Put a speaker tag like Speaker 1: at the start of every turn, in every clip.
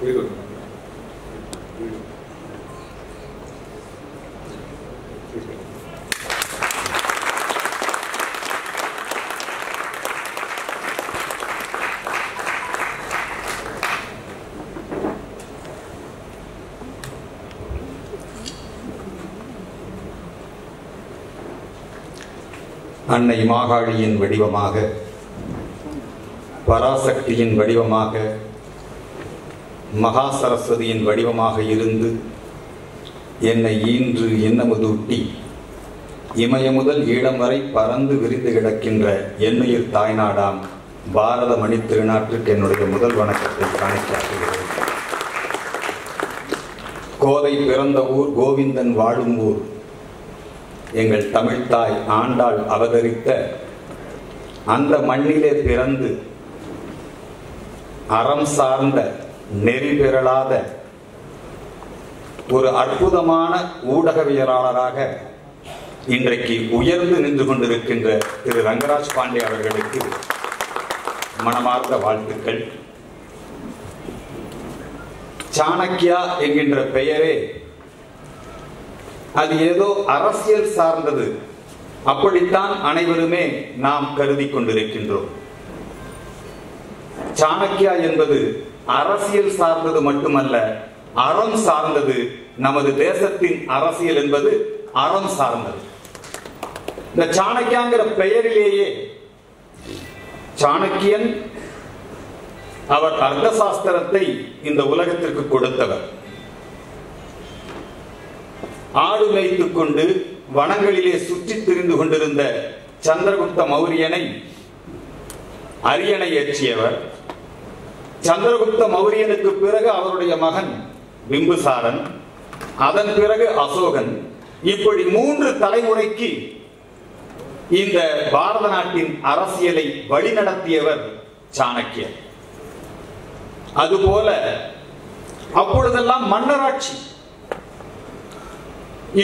Speaker 1: அன்னை மாகாளியின் வடிவமாக பராசக்தியின் வடிவமாக மகா சரஸ்வதியின் வடிவமாக இருந்து என்னை ஈன்று இன்னமுதூட்டி இமய முதல் ஈழம் வரை பறந்து விரிந்து கிடக்கின்ற என்னுயிர் தாய்நாடாம் பாரத மணி திருநாட்டுக்கு என்னுடைய முதல் வணக்கத்தை காணிக்காட்டுகிறேன் கோதை பிறந்த ஊர் கோவிந்தன் வாழும் ஊர். எங்கள் தமிழ்த்தாய் ஆண்டாள் அவதரித்த அந்த மண்ணிலே பிறந்து அறம் சார்ந்த நெறி பெறலாத ஒரு அற்புதமான ஊடகவியலாளராக இன்றைக்கு உயர்ந்து நின்று கொண்டிருக்கின்ற திரு ரங்கராஜ் பாண்டே அவர்களுக்கு மனமார்ந்த வாழ்த்துக்கள். சாணக்கியா என்கின்ற பெயரே அது ஏதோ அரசியல் சார்ந்தது. அப்படித்தான் அனைவருமே நாம் கருதி கொண்டிருக்கின்றோம். சாணக்கியா என்பது அரசியல் சார்ந்தது மட்டுமல்ல அறம் சார்ந்தது. நமது தேசத்தின் அரசியல் என்பது அறம் சார்ந்தது. இந்த சாணக்கியாங்கிற பெயரிலேயே சாணக்கியன் அவர் அர்த்த சாஸ்திரத்தை இந்த உலகத்திற்கு கொடுத்தவர். ஆடு மேய்த்துக் கொண்டு வனங்களிலே சுற்றி திரிந்து கொண்டிருந்த சந்திரகுப்த மௌரியனை அரியணை ஏற்றியவர். சந்திரகுப்த மௌரியனுக்கு பிறகு அவருடைய மகன் பிம்புசாரன் அதன் பிறகு அசோகன். இப்படி மூன்று தலைமுறைக்கு இந்த பாரத நாட்டின் அரசியலை வழிநடத்தியவர் சாணக்கியர். அதுபோல அப்பொழுதெல்லாம் மன்னராட்சி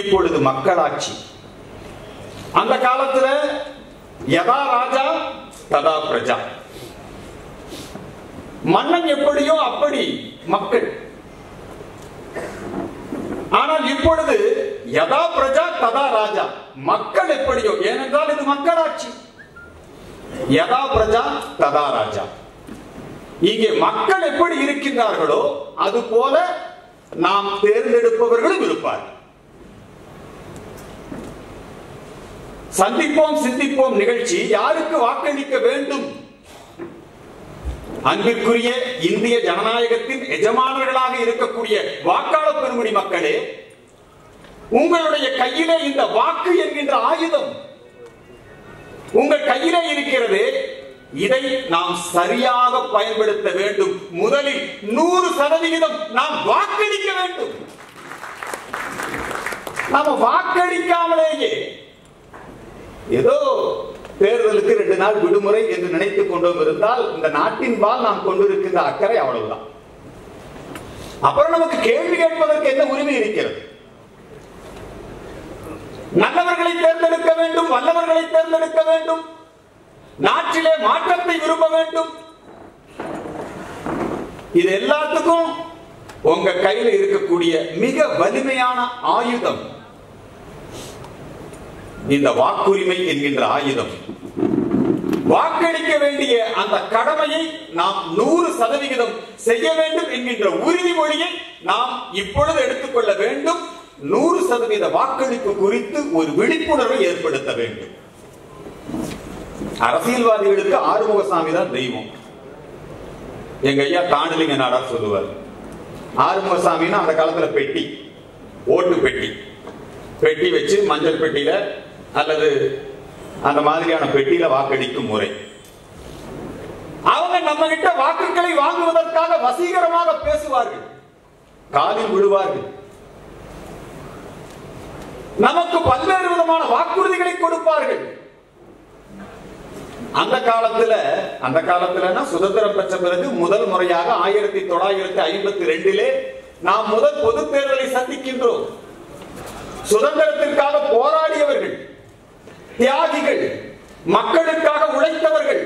Speaker 1: இப்பொழுது மக்களாட்சி. அந்த காலத்துல யதா ராஜா ததா பிரஜா. மன்னன் எப்படியோ அப்படி மக்கள். ஆனால் இப்பொழுது யதா பிரஜா ததா ராஜா மக்கள் எப்படியோ ஏனென்றால் இது மக்களாட்சி. யதா பிரஜா ததா ராஜா. இங்கே மக்கள் எப்படி இருக்கின்றார்களோ அது போல நாம் தேர்ந்தெடுப்பவர்களும் இருப்பார்கள். சந்திப்போம் சிந்திப்போம் நிகழ்ச்சி யாருக்கு வாக்களிக்க வேண்டும் அன்பிற்குரிய இந்திய ஜனநாயகத்தின் எஜமானர்களாக இருக்கக்கூடிய வாக்காளர் பெருங்குடி மக்களே உங்களுடைய கையிலே இந்த வாக்கு என்கின்ற ஆயுதம் உங்கள் கையிலே இருக்கிறது. இதை நாம் சரியாக பயன்படுத்த வேண்டும். முதலில் நூறு சதவிகிதம் நாம் வாக்களிக்க வேண்டும். நாம வாக்களிக்காமலேயே ஏதோ தேர்தலுக்கு ரெண்டு நாள் விடுமுறை என்று நினைத்துக் கொண்டோம் இருந்தால் இந்த நாட்டின் பால் நாம் கொண்டிருக்கின்ற அக்கறை அவ்வளவுதான். அப்புறம் நமக்கு கேள்வி கேட்பதற்கு என்ன உரிமை இருக்கிறது? நல்லவர்களை தேர்ந்தெடுக்க வேண்டும் வல்லவர்களை தேர்ந்தெடுக்க வேண்டும் நாட்டிலே மாற்றத்தை விரும்ப வேண்டும். இது எல்லாத்துக்கும் உங்க கையில இருக்கக்கூடிய மிக வலிமையான ஆயுதம். இந்த வாக்குரிமை என்கின்ற ஆயுதம். வாக்களிக்க வேண்டிய அந்த கடமையை நாம் நூறு சதவிகிதம் செய்ய வேண்டும் என்கின்ற உறுதிமொழியை நாம் இப்பொழுது எடுத்துக்கொள்ள வேண்டும். நூறு சதவீத வாக்களிப்பு குறித்து ஒரு விழிப்புணர்வை ஏற்படுத்த வேண்டும். அரசியல்வாதிகளுக்கு ஆறுமுகசாமி தான் தெய்வம். எங்க ஐயா தாண்டலிங்க நாடா சொல்லுவார் ஆறுமுகசாமின்னா அந்த காலத்துல பெட்டி ஓட்டு பெட்டி. பெட்டி வச்சு மஞ்சள் பெட்டியில அல்லது அந்த மாதிரியான பெட்டியில வாக்களிக்கும் முறை. அவங்க நம்ம கிட்ட வாக்குகளை வாங்குவதற்காக வசீகரமாக பேசுவார்கள். காலில் விழுவார்கள். நமக்கு பல்வேறு விதமான வாக்குறுதிகளை கொடுப்பார்கள். அந்த காலத்துல அந்த காலத்துலனா சுதந்திரம் பெற்ற பிறகு முதல் முறையாக ஆயிரத்தி தொள்ளாயிரத்தி ஐம்பத்தி ரெண்டிலே நாம் முதல் பொது தேர்தலை சந்திக்கின்றோம். சுதந்திரத்திற்காக போராடியவர்கள். தியாகிகள் மக்களுக்காக உழைத்தவர்கள்.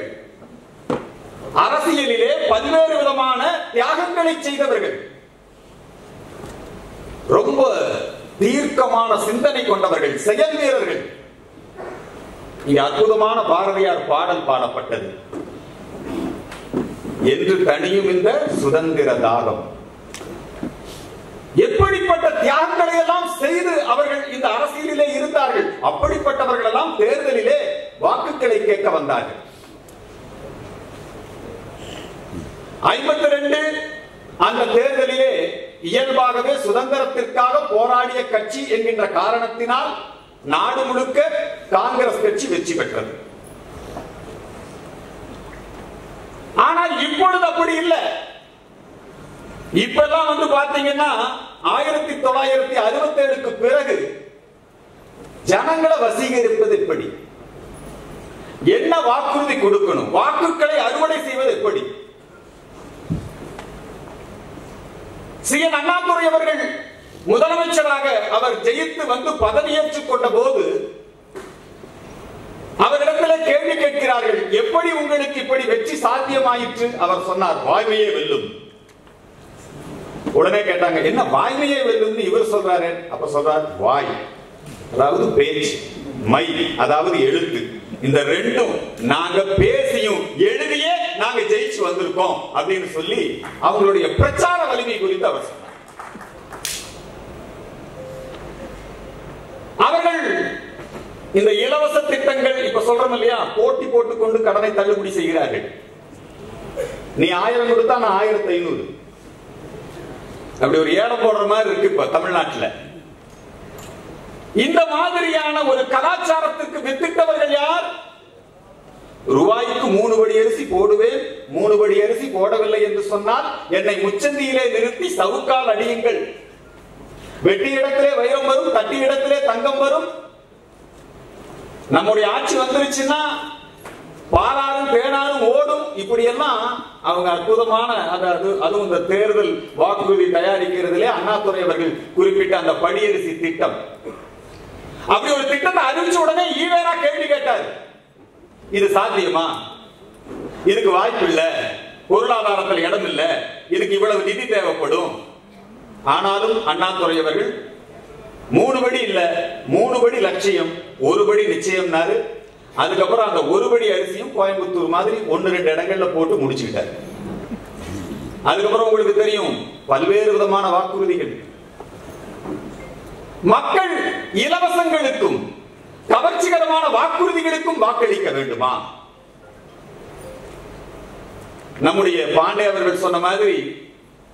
Speaker 1: அரசியலிலே பல்வேறு விதமான தியாகங்களை செய்தவர்கள். ரொம்ப தீர்க்கமான சிந்தனை கொண்டவர்கள் செயல் வீரர்கள். இங்க அற்புதமான பாரதியார் பாடல் பாடப்பட்டது. என்று தனியும் இந்த சுதந்திர தாகம். எப்படிப்பட்ட தியாகங்களை எல்லாம் செய்து அவர்கள் இந்த அரசியலிலே இருந்தார்கள் அப்படிப்பட்டவர்கள் எல்லாம் தேர்தலிலே வாக்குகளை கேட்க வந்தார்கள். ஐம்பத்தி ரெண்டு அந்த தேர்தலிலே இயல்பாகவே சுதந்திரத்திற்காக போராடிய கட்சி என்கின்ற காரணத்தினால் நாடு முழுக்க காங்கிரஸ் கட்சி வெற்றி பெற்றது. ஆனால் இப்பொழுது அப்படி இல்லை. இப்பெல்லாம் வந்து பாத்தீங்கன்னா ஆயிரத்தி தொள்ளாயிரத்தி அறுபத்தி ஏழுக்கு பிறகு ஜனங்களை வசீகரிப்பது எப்படி? என்ன வாக்குறுதி கொடுக்கணும்? வாக்குகளை அறுவடை செய்வது எப்படி? சி. என். அண்ணாதுரை அவர்கள் முதலமைச்சராக அவர் ஜெயித்து வந்து பதவியேற்றுக் கொண்ட போது அவரிடத்தில் கேள்வி கேட்கிறார்கள். எப்படி உங்களுக்கு இப்படி வெற்றி சாத்தியமாயிற்று? அவர் சொன்னார் வாய்மையே வெல்லும். உடனே கேட்டாங்க என்ன வாய்மையே வெல்லும்னு இவர் சொல்றாரு. அப்ப சொல்றார் வாய் அதாவது பேச்சு மை அதாவது எழுத்து. இந்த ரெண்டும் நாங்க பேசியும் எழுதியே நாங்க ஜெயிச்சு வந்திருக்கோம் அப்படின்னு சொல்லி அவங்களுடைய பிரச்சார வலிமை குறித்து அவர் அவர்கள் இந்த இலவச திட்டங்கள் இப்ப சொல்றோம் இல்லையா போட்டி போட்டுக்கொண்டு கடனை தள்ளுபடி செய்கிறார்கள். நீ ஆயிரம் கொடுத்தா நான் ஆயிரத்தி ஐநூறு. அப்படி ஒரு ஏலம் போடுற மாதிரி இருக்கு இப்ப தமிழ்நாட்டுல. இந்த மாதிரியான ஒரு கலாச்சாரத்துக்கு வித்திட்டவர்கள் யார்? ரூபாய்க்கு மூணு படி அரிசி போடுவேன் மூணு படி அரிசி போடவில்லை என்று சொன்னால் என்னை முச்சந்தியிலே நிறுத்தி சவுக்கால் அடியுங்கள். வெட்டி இடத்திலே வைரம் வரும் தட்டி இடத்திலே தங்கம் வரும். நம்முடைய ஆட்சி வந்துருச்சுன்னா பாலாறும் பேனாரும் ஓடும். இப்படி எல்லாம் அவங்க அற்புதமான அதாவது அதுவும் இந்த தேர்தல் வாக்குறுதி தயாரிக்கிறதுலே அண்ணாதுரை அவர்கள் குறிப்பிட்ட அந்த படியரிசி திட்டம். அப்படி ஒரு திட்டத்தை அறிவிச்ச உடனே ஈவேரா கேள்வி கேட்டார். இது சாத்தியமா? இதுக்கு வாய்ப்பு இல்ல. பொருளாதாரத்தில் இடம் இல்ல. இதுக்கு இவ்வளவு நிதி தேவைப்படும். ஆனாலும் அண்ணாதுரை அவர்கள் மூணு படி இல்ல. மூணு படி லட்சியம் ஒரு படி நிச்சயம்னாரு. அதுக்கப்புறம் அந்த ஒருபடி அரிசியும் கோயம்புத்தூர் மாதிரி ஒன்னு ரெண்டு இடங்கள்ல போட்டு முடிச்சுக்கிட்டாரு. அதுக்கப்புறம் உங்களுக்கு தெரியும் பல்வேறு விதமான வாக்குறுதிகள். மக்கள் இலவசங்களுக்கும் கவர்ச்சிகரமான வாக்குறுதிகளுக்கும் வாக்களிக்க வேண்டுமா? நம்முடைய பாண்டே அவர்கள் சொன்ன மாதிரி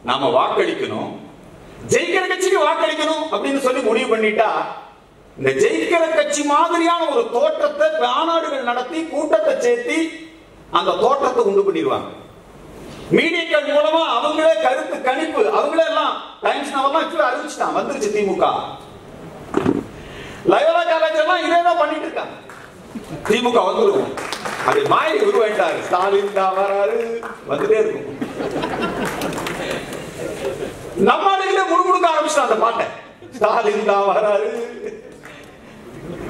Speaker 1: நாம வாக்களிக்கணும். ஜெயிக்கிற கட்சிக்கு வாக்களிக்கணும் அப்படின்னு சொல்லி முடிவு பண்ணிட்டா இந்த ஜெயிக்கிற கட்சி மாதிரியான ஒரு தோற்றத்தை மாநாடுகள் நடத்தி கூட்டத்தை சேர்த்தி அந்த தோற்றத்தை உண்டு பண்ணிடுவாங்க. மீடியாக்கள் மூலமா அவங்களே கருத்து கணிப்பு அவங்களே எல்லாம் டைம்ஸ் நவர்லாம் ஆக்சுவலா அறிவிச்சுட்டான் வந்துருச்சு திமுக. லயோலா காலேஜ் எல்லாம் இதே தான் பண்ணிட்டு இருக்காங்க. திமுக வந்துரும். அது மாயை உருவாயிட்டாரு. ஸ்டாலின் தான் வராரு. வந்துட்டே இருக்கும். நம்ம ஆளுங்களே முணுமுணுக்க ஆரம்பிச்சிட்டான் அந்த பாட்டை. ஸ்டாலின் தான் வராரு.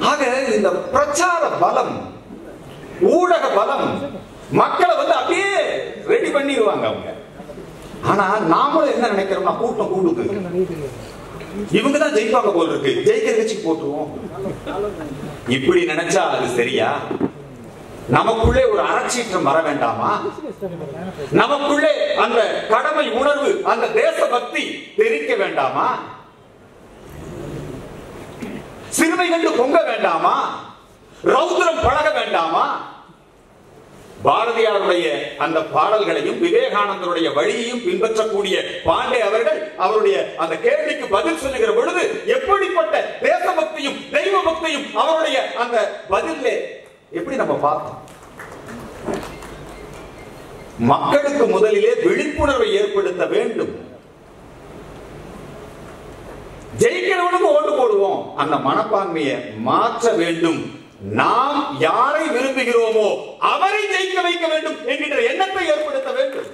Speaker 1: ஆக இந்த பிரச்சார பலம் ஊடக பலம் மக்களை வந்து அப்படியே ரெடி பண்ணிடுவாங்க அவங்க. ஆனா நாமளும் என்ன நினைக்கிறோம்னா கூட்டம் கூடுது. இவங்க தான் ஜெயிப்பாங்க போல் இருக்கு. ஜெயிக்கிற கட்சிக்கு போட்டுருவோம். இப்படி நினைச்சா அது சரியா? நமக்குள்ளே ஒரு அறச்சீற்றம் வர வேண்டாமா? நமக்குள்ளே அந்த கடமை உணர்வு அந்த தேசபக்தி தெரிக்க வேண்டாமா? சிறுமை கண்டு பொங்க வேண்டாமா? ரௌத்ரம் பழக வேண்டாமா? பாரதியாருடைய அந்த பாடல்களையும் விவேகானந்தருடைய வழியையும் பின்பற்றக்கூடிய பாண்டே அவர்கள் அவருடைய அந்த கேள்விக்கு பதில் சொல்லுகிற பொழுது எப்படிப்பட்ட தேசபக்தியும் தெய்வ பக்தியும் அவருடைய அந்த பதிலே எப்படி நம்ம பார்த்தோம்? மக்களுக்கு முதலிலே விழிப்புணர்வை ஏற்படுத்த வேண்டும். ஜெயிக்கிறவனுக்கு ஓட்டு போடுவோம். அந்த மனப்பான்மையை மாற்ற வேண்டும். நாம் யாரை விரும்புகிறோமோ அவரை ஜெயிக்க வைக்க வேண்டும் என்கின்ற எண்ணத்தை ஏற்படுத்த வேண்டும்.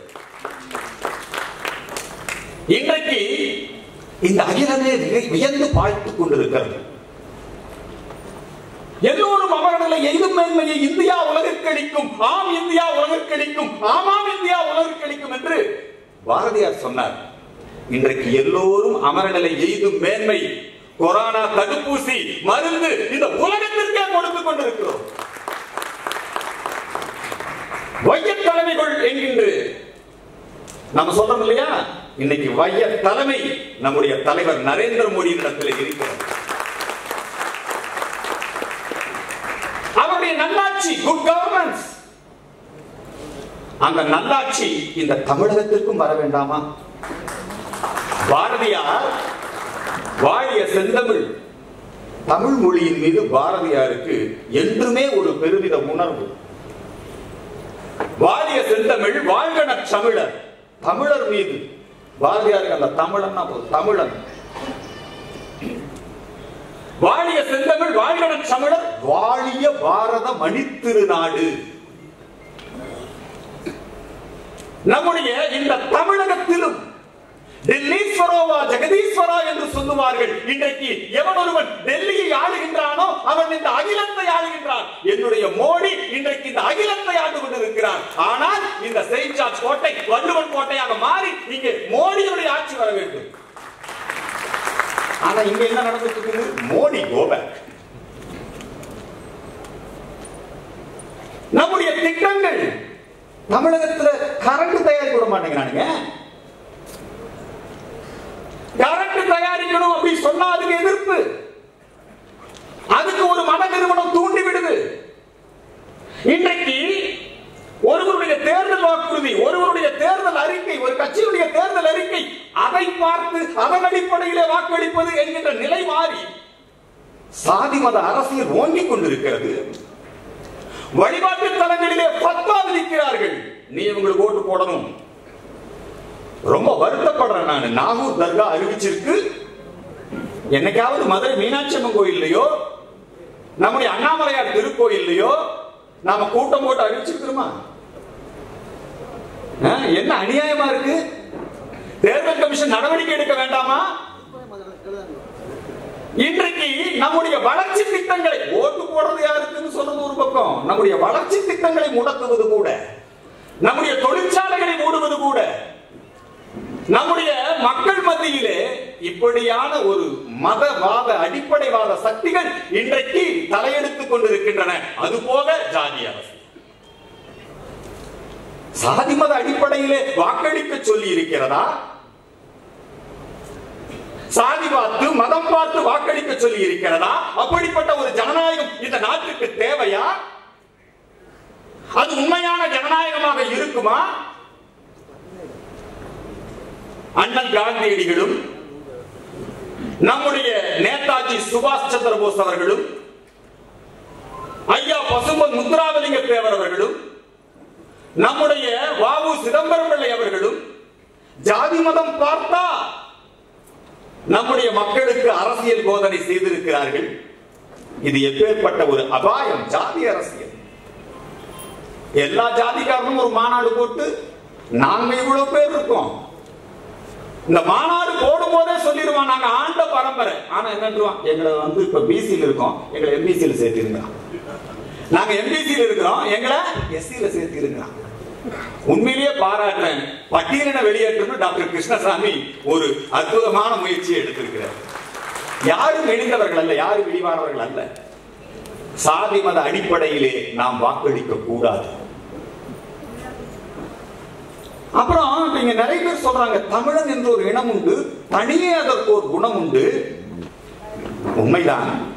Speaker 1: இன்றைக்கு இந்த அகிலமே வியந்து பார்த்துக் கொண்டிருக்கிறது. எல்லோரும் அவர்களை எய்து எய்தும் மேன்மையை இந்தியா உலகிற்கடிக்கும் ஆம் இந்தியா உலகிற்கடிக்கும் ஆமாம் இந்தியா உலகிற்கடிக்கும் என்று பாரதியார் சொன்னார். இன்றைக்கு எல்லோரும் அமரநிலை எய்தும் மேன்மை கொரோனா தடுப்பூசி மருந்து இந்த உலகத்திற்கே கொடுத்துக் கொண்டிருக்கிறோம். வையத் தலைமைகள் என்கின்ற நம்ம சொல்றோம் இல்லையா? இன்னைக்கு வைய தலைமை நம்முடைய தலைவர் நரேந்திர மோடியினிடத்தில் இருக்கிறது அவருடைய நல்லாட்சி குட் கவர்னன்ஸ் அந்த நல்லாட்சி இந்த தமிழகத்திற்கும் வர வேண்டாமா? பாரதியார் வாழிய செந்தமிழ். தமிழ் மொழியின் மீது பாரதியாருக்கு என்றுமே ஒரு பெருமித உணர்வு. வாழிய செந்தமிழ் வாழ்கன தமிழர். தமிழர் மீது. பாரதியாருக்கு அந்த தமிழன் தமிழன். வாழிய செந்தமிழ் வாழ்கன தமிழர். வாழிய பாரத மணித்திருநாடு. நம்முடைய இந்த தமிழகத்திலும் டெல்லீஸ்வரோவா ஜெகதீஸ்வரா என்று சொல்லுவார்கள். இன்றைக்கு எவன் ஒருவன் டெல்லியை ஆளுகின்றானோ அவன் இந்த அகிலத்தை ஆளுகின்றான். என்னுடைய மோடி இன்றைக்கு இந்த அகிலத்தை ஆண்டு கொண்டிருக்கிறார் ஆனால் இந்த செயின்ட் கோட்டை வள்ளுவன் கோட்டையாக மாறி இங்கே மோடியுடைய ஆட்சி வர வேண்டும். ஆனா இங்க என்ன நடந்துட்டு மோடி கோபேக். நம்முடைய திட்டங்கள் தமிழகத்துல கரண்ட் தயாரிக்க விட மாட்டேங்கிறானுங்க கரண்ட் தயாரிக்கணும் அப்படி சொன்னா அதுக்கு எதிர்ப்பு. அதுக்கு ஒரு மத நிறுவனம் தூண்டி விடுது இன்றைக்கு ஒருவருடைய தேர்தல் வாக்குறுதி ஒருவருடைய தேர்தல் அறிக்கை ஒரு கட்சியுடைய தேர்தல் அறிக்கை அதை பார்த்து அதன் அடிப்படையிலே வாக்களிப்பது என்கின்ற நிலை மாறி சாதி மத அரசியல் ஓங்கிக் கொண்டிருக்கிறது. வழிபாட்டு தலங்களிலே பத்தா விதிக்கிறார்கள் நீ இவங்களுக்கு ஓட்டு போடணும். ரொம்ப வருத்தப்படுறேன் நான். நாகூர் தர்கா அறிவிச்சிருக்கு. என்னைக்காவது மதுரை மீனாட்சி அம்மன் கோயில்லையோ நம்முடைய அண்ணாமலையார் திருக்கோயில்லையோ நாம கூட்டம் போட்டு அறிவிச்சிருக்கிறோமா என்ன அநியாயமா இருக்கு? தேர்தல் கமிஷன் நடவடிக்கை எடுக்க வேண்டாமா? இன்றைக்கு நம்முடைய வளர்ச்சி திட்டங்களை ஓட்டு போடுறது யாருக்குன்னு சொல்றது ஒரு பக்கம். நம்முடைய வளர்ச்சி திட்டங்களை முடக்குவது கூட நம்முடைய தொழிற்சாலைகளை மூடுவது கூட நம்முடைய மக்கள் மத்தியில இப்படியான ஒரு மதவாத அடிப்படைவாத சக்திகள் இன்றைக்கு தலையெடுத்துக் கொண்டிருக்கின்றன. அது போக ஜாதி அரசு. சாதி மத அடிப்படையிலே வாக்களிக்க சொல்லி இருக்கிறதா? சாதி பார்த்து மதம் பார்த்து வாக்களிக்க சொல்லி இருக்கிறதா? அப்படிப்பட்ட ஒரு ஜனநாயகம் இந்த நாட்டுக்கு தேவையா? அது உண்மையான ஜனநாயகமாக இருக்குமா? அண்ணன் காந்தியடிகளும் நம்முடைய நேதாஜி சுபாஷ் சந்திர போஸ் அவர்களும் ஐயா பசுமன் முத்துராமலிங்க தேவர் அவர்களும் நம்முடைய வாவு சிதம்பரம் பிள்ளை அவர்களும் ஜாதி மதம் பார்த்தா நம்முடைய மக்களுக்கு அரசியல் போதனை செய்திருக்கிறார்கள். இது எப்பேற்பட்ட ஒரு அபாயம் ஜாதி அரசியல். எல்லா ஜாதிக்காரனும் ஒரு மாநாடு போட்டு நாங்க இவ்வளவு பேர் இருக்கோம். இந்த மாநாடு போடும் போதே சொல்லிடுவான் நாங்க ஆண்ட பரம்பரை. ஆனா என்னன்றுவான்? எங்களை வந்து இப்ப பிசியில் இருக்கோம். எங்களை எம்பிசியில் சேர்த்திருங்க நாங்க எம்பிசியில் இருக்கிறோம். எங்களை எஸ்சியில சேர்த்திருங்க உண்மையிலேயே பாராட்டுறேன். பட்டியலின வெளியேற்றணும் டாக்டர் கிருஷ்ணசாமி ஒரு அற்புதமான முயற்சியை எடுத்திருக்கிறார். யாரும் எளிந்தவர்கள் அல்ல யாரும் இழிவானவர்கள் அல்ல. சாதி மத அடிப்படையிலே நாம் வாக்களிக்க கூடாது. அப்புறம் நீங்க நிறைய பேர் சொல்றாங்க தமிழன் என்ற ஒரு இனம் உண்டு தனியே அதற்கு ஒரு குணம் உண்டு. உண்மைதான்.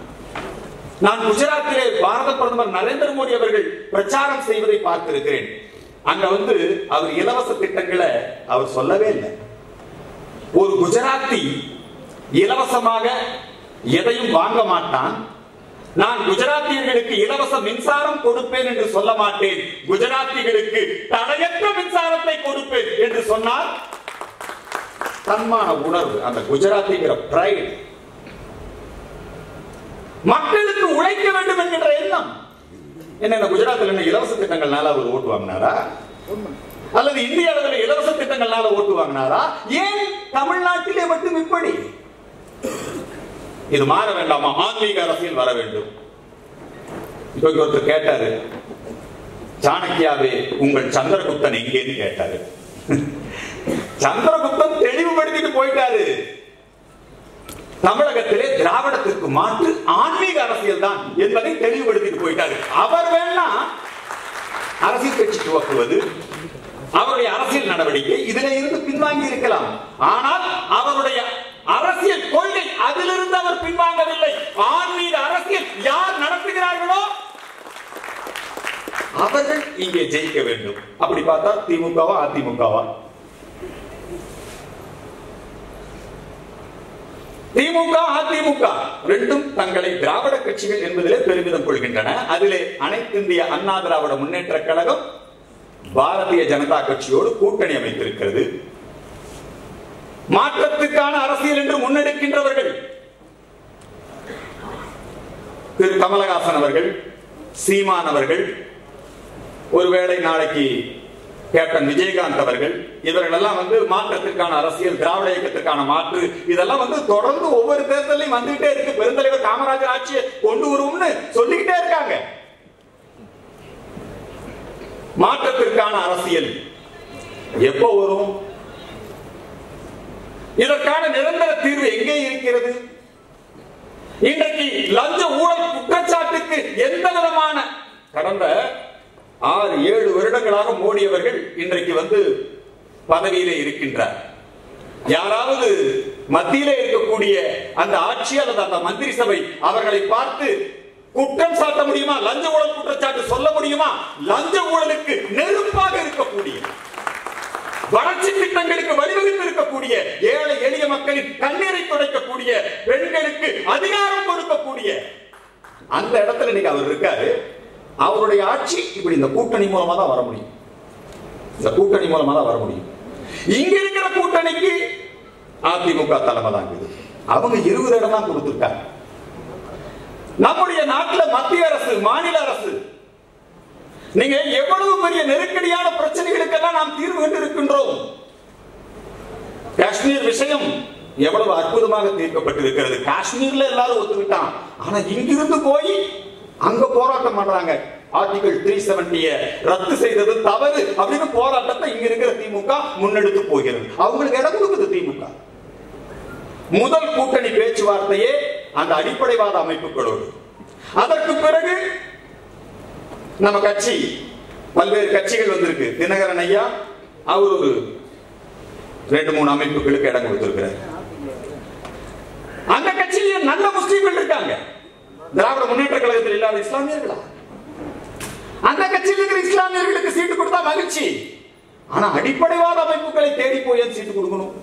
Speaker 1: நான் குஜராத்திலே பாரத பிரதமர் நரேந்திர மோடி அவர்கள் பிரச்சாரம் செய்வதை பார்த்திருக்கிறேன். அங்க வந்து அவர் இலவச திட்டங்களை அவர் சொல்லவே இல்லை. ஒரு குஜராத்தி இலவசமாக எதையும் வாங்க மாட்டான். நான் குஜராத்தியர்களுக்கு இலவச மின்சாரம் கொடுப்பேன் என்று சொல்ல மாட்டேன். குஜராத்திகளுக்கு தடையற்ற மின்சாரத்தை கொடுப்பேன் என்று சொன்னால்? தன்மான உணர்வு அந்த குஜராத்திங்கிற பிரைட் மக்களுக்கு உழைக்க வேண்டும் என்கின்ற எண்ணம். என்ன குஜராத்தில் என்ன இலவச திட்டங்கள்னால அவர் ஓட்டு வாங்கினாரா? அல்லது இந்திய அளவில் இலவச திட்டங்கள்னால ஓட்டு வாங்கினாரா? ஏன் தமிழ்நாட்டிலே மட்டும் இப்படி? இது மாற வேண்டாமா? ஆன்மீக அரசியல் வர வேண்டும். இப்ப ஒருத்தர் கேட்டாரு சாணக்கியாவே உங்கள் சந்திரகுப்தன் எங்கேன்னு கேட்டாரு. சந்திரகுப்தன் தெளிவுபடுத்திட்டு போயிட்டாரு. தமிழகத்திலே திராவிடத்திற்கு மாற்று ஆன்மீக அரசியல் தான் என்பதை தெளிவுபடுத்திட்டு போயிட்டாரு. அவர் வேணா அரசியல் கட்சி துவக்குவது அவருடைய அரசியல் நடவடிக்கை இதுல இருந்து பின்வாங்கி இருக்கலாம். ஆனால் அவருடைய அரசியல் அதிலிருந்து அவர் பின்வாங்கவில்லை. ஆன்மீக அரசியல் யார் நடத்துகிறார்களோ அவர்கள் இங்கே ஜெயிக்க வேண்டும். அப்படி பார்த்தா திமுகவா அதிமுகவா? திமுக அதிமுக ரெண்டும் தங்களை திராவிட கட்சிகள் என்பதிலே பெருமிதம் கொள்கின்றன. அதிலே அனைத்து இந்திய அண்ணா திராவிட முன்னேற்ற கழகம் பாரதிய ஜனதா கட்சியோடு கூட்டணி அமைத்திருக்கிறது. மாற்றத்துக்கான அரசியல் என்று முன்னெடுக்கின்றவர்கள் திரு கமலஹாசன் அவர்கள் சீமான் அவர்கள் ஒருவேளை நாளைக்கு கேப்டன் விஜயகாந்த் அவர்கள் இவர்கள் எல்லாம் வந்து மாற்றத்திற்கான அரசியல் திராவிட இயக்கத்திற்கான மாற்று இதெல்லாம் வந்து தொடர்ந்து ஒவ்வொரு தேர்தலையும் வந்துகிட்டே இருக்கு. பெருந்தலைவர் காமராஜர் ஆட்சியை கொண்டு வருவோம்னு சொல்லிக்கிட்டே இருக்காங்க. மாற்றத்திற்கான அரசியல் எப்போ வரும்? இதற்கான நிரந்தர தீர்வு எங்கே இருக்கிறது? இன்றைக்கு லஞ்ச ஊழல் குற்றச்சாட்டுக்கு எந்த விதமான கடந்த ஆறு ஏழு வருடங்களாக மோடி அவர்கள் இன்றைக்கு வந்து பதவியிலே இருக்கின்றார். யாராவது மத்தியிலே இருக்கக்கூடிய அந்த ஆட்சி அல்லது அந்த மந்திரி சபை அவர்களை பார்த்து குற்றம் சாட்ட முடியுமா? லஞ்ச ஊழல் குற்றச்சாட்டு சொல்ல முடியுமா? லஞ்ச ஊழலுக்கு நெருப்பாக இருக்கக்கூடிய வளர்ச்சி திட்டங்களுக்கு வழிவகுத்து இருக்கக்கூடிய ஏழை எளிய மக்களின் கண்ணீரை துடைக்கக்கூடிய பெண்களுக்கு அதிகாரம் கொடுக்கக்கூடிய அந்த இடத்துல இன்னைக்கு அவர் இருக்காரு. அவருடைய ஆட்சி இப்படி இந்த கூட்டணி மூலமா தான் வர முடியும். இந்த கூட்டணி மூலமா தான் வர முடியும். இங்க இருக்கிற கூட்டணிக்கு அதிமுக தலைமை தான் இருக்குது அவங்க இருபது இடம் தான் கொடுத்துருக்காங்க. நம்முடைய நாட்டில் மத்திய அரசு மாநில அரசு நீங்க எவ்வளவு பெரிய நெருக்கடியான பிரச்சனைகளுக்கெல்லாம் நாம் தீர்வு கண்டிருக்கின்றோம்? காஷ்மீர் விஷயம் எவ்வளவு அற்புதமாக தீர்க்கப்பட்டிருக்கிறது. காஷ்மீர்ல எல்லாரும் ஒத்துக்கிட்டான். ஆனா இங்கிருந்து போய் அங்க போராட்டம் பண்றாங்க. ஆர்டிகல் த்ரீ செவன்டிய ரத்து செய்தது தவறு அப்படின்னு போராட்டத்தை இங்க இருக்கிற திமுக முன்னெடுத்து போகிறது. அவங்களுக்கு இடம் கொடுக்குது திமுக. முதல் கூட்டணி பேச்சுவார்த்தையே அந்த அடிப்படைவாத அமைப்புகளோடு. அதற்கு பிறகு நம்ம கட்சி பல்வேறு கட்சிகள் வந்திருக்கு. தினகரன் ஐயா அவர் ஒரு ரெண்டு மூணு அமைப்புகளுக்கு இடம் கொடுத்திருக்கிறார். அந்த கட்சியிலேயே நல்ல முஸ்லீம்கள் இருக்காங்க. திராவிட முன்னேற்ற கழகத்தில் இல்லாத இஸ்லாமியர்களா? அந்த கட்சியில் இருக்கிற இஸ்லாமியர்களுக்கு சீட்டு கொடுத்தா மகிழ்ச்சி. ஆனா அடிப்படைவாத அமைப்புகளை தேடி போய் சீட்டு கொடுக்கணும்?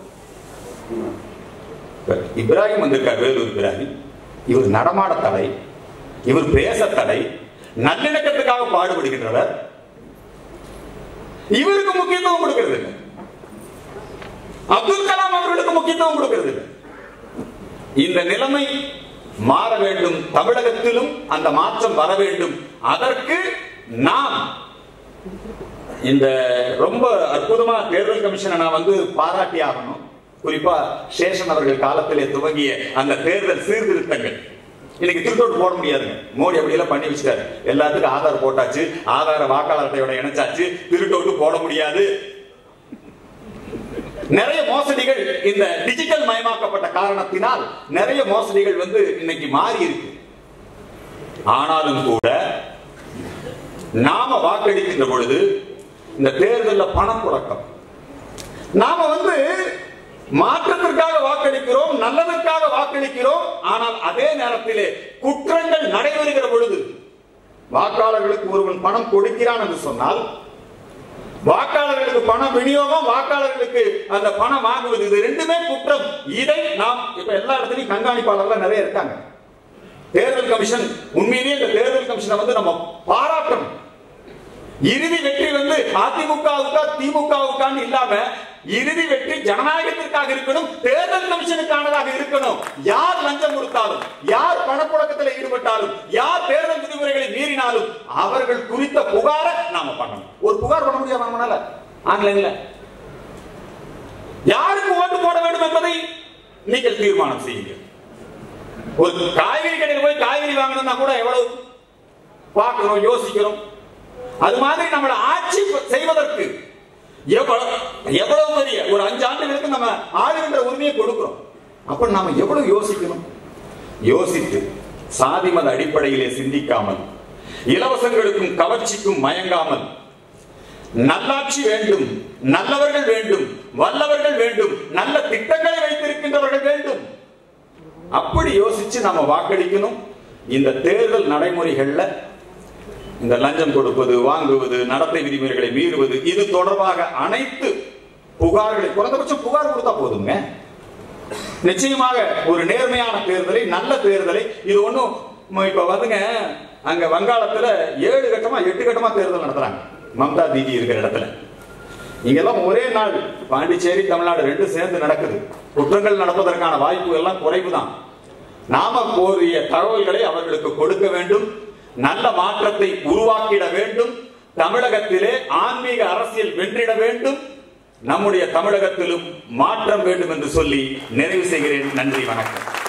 Speaker 1: இப்ராஹிம் வந்திருக்கார் வேலூர் இப்ராஹிம். இவர் நடமாட தடை இவர் பேச தடை நல்லிணக்கத்துக்காக பாடுபடுகின்றவர் இவருக்கு முக்கியத்துவம் கொடுக்கிறது அப்துல் கலாம் அவர்களுக்கு முக்கியத்துவம் கொடுக்கிறது இந்த நிலைமை மாற வேண்டும். தமிழகத்திலும் அந்த மாற்றம் வர வேண்டும். அதற்கு நாம் இந்த ரொம்ப அற்புதமா தேர்தல் கமிஷனை நான் வந்து பாராட்டி ஆகணும். குறிப்பா சேஷன் அவர்கள் காலத்திலே துவங்கிய அந்த தேர்தல் சீர்திருத்தங்கள். இன்னைக்கு திருத்தோட்டு போட முடியாது. மோடி அப்படி எல்லாம் பண்ணி வச்சுட்டாரு. எல்லாத்துக்கும் ஆதார் போட்டாச்சு. ஆதார வாக்காளர் அட்டையோட இணைச்சாச்சு. திருட்டோட்டு போட முடியாது. நிறைய மோசடிகள் இந்த டிஜிட்டல் மயமாக்கப்பட்ட காரணத்தினால் நிறைய மோசடிகள் வந்து இன்னைக்கு மாறி இருக்கு. ஆனாலும் கூட நாம வாக்களிக்கின்ற பொழுது இந்த தேர்தலில் பணம் புழக்கம். நாம வந்து மாற்றத்திற்காக வாக்களிக்கிறோம் நல்லதற்காக வாக்களிக்கிறோம் ஆனால் அதே நேரத்திலே குற்றங்கள் நடைபெறுகிற பொழுது வாக்காளர்களுக்கு ஒருவன் பணம் கொடுக்கிறான் என்று சொன்னால் வாக்காளர்களுக்கு பணம் விநியோகம் வாக்காளர்களுக்கு அந்த பணம் வாங்குவது இது ரெண்டுமே குற்றம். இதை நாம் இப்ப எல்லா இடத்துலயும் கண்காணிப்பாளர்கள் நிறைய இருக்காங்க. தேர்தல் கமிஷன் உண்மையிலேயே இந்த தேர்தல் கமிஷனை வந்து நம்ம பாராட்டணும். இறுதி வெற்றி வந்து அதிமுகவுக்கா திமுகவுக்கான்னு இல்லாம இறுதி வெற்றி ஜனநாயகத்திற்காக இருக்கணும் தேர்தல் கமிஷனுக்கானதாக இருக்கணும். யார் லஞ்சம் கொடுத்தாலும் யார் பணப்புழக்கத்தில் ஈடுபட்டாலும் யார் தேர்தல் விதிமுறைகளை மீறினாலும் அவர்கள் குறித்த புகாரை நாம பண்ணணும். ஒரு புகார் பண்ண முடியாது நம்மளால? ஆன்லைன்ல. யாருக்கு ஓட்டு போட வேண்டும் என்பதை நீங்கள் தீர்மானம் செய்யுங்கள். ஒரு காய்கறி கடையில் போய் காய்கறி வாங்கணும்னா கூட எவ்வளவு பார்க்கிறோம் யோசிக்கிறோம் அது மாதிரி நம்மளை ஆட்சி செய்வதற்கு எவ்வளவு எவ்வளவு பெரிய ஒரு அஞ்சு ஆண்டுகளுக்கு நம்ம ஆளுகின்ற உரிமையை கொடுக்கிறோம். அப்ப நாம எவ்வளவு யோசிக்கணும்? யோசித்து சாதி மத அடிப்படையிலே சிந்திக்காமல் இலவசங்களுக்கும் கவர்ச்சிக்கும் மயங்காமல் நல்லாட்சி வேண்டும் நல்லவர்கள் வேண்டும் வல்லவர்கள் வேண்டும் நல்ல திட்டங்களை வைத்திருக்கின்றவர்கள் வேண்டும். அப்படி யோசிச்சு நாம வாக்களிக்கணும். இந்த தேர்தல் நடைமுறைகள்ல இந்த லஞ்சம் கொடுப்பது வாங்குவது நடத்தை விதிமுறைகளை மீறுவது இது தொடர்பாக அனைத்து புகார்களை குறைந்தபட்சம் புகார் கொடுத்தா போதுங்க நிச்சயமாக ஒரு நேர்மையான தேர்தலை நல்ல தேர்தலை இது ஒன்றும் இப்ப வந்துங்க அங்க வங்காளத்துல ஏழு கட்டமா எட்டு கட்டமா தேர்தல் நடத்துறாங்க. மம்தா தீதி இருக்கிற இடத்துல. இங்கெல்லாம் ஒரே நாள் பாண்டிச்சேரி தமிழ்நாடு ரெண்டும் சேர்ந்து நடக்குது. குற்றங்கள் நடப்பதற்கான வாய்ப்பு எல்லாம் குறைவுதான். நாம கோரிய தகவல்களை அவர்களுக்கு கொடுக்க வேண்டும். நல்ல மாற்றத்தை உருவாக்கிட வேண்டும். தமிழகத்திலே ஆன்மீக அரசியல் வென்றிட வேண்டும். நம்முடைய தமிழகத்திலும் மாற்றம் வேண்டும் என்று சொல்லி நிறைவு செய்கிறேன். நன்றி வணக்கம்.